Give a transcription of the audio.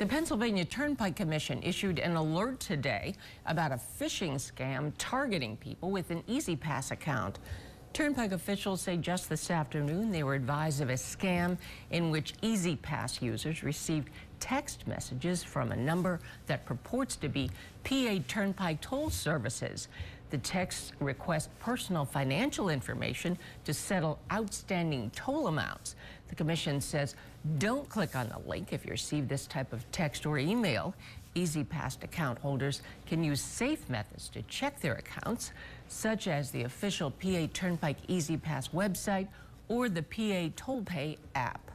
The Pennsylvania Turnpike Commission issued an alert today about a phishing scam targeting people with an E-ZPass account. Turnpike officials say just this afternoon they were advised of a scam in which E-ZPass users received text messages from a number that purports to be PA Turnpike toll services. The texts request personal financial information to settle outstanding toll amounts. The commission says don't click on the link if you receive this type of text or email. E-ZPass account holders can use safe methods to check their accounts, such as the official PA Turnpike E-ZPass website or the PA TollPay app.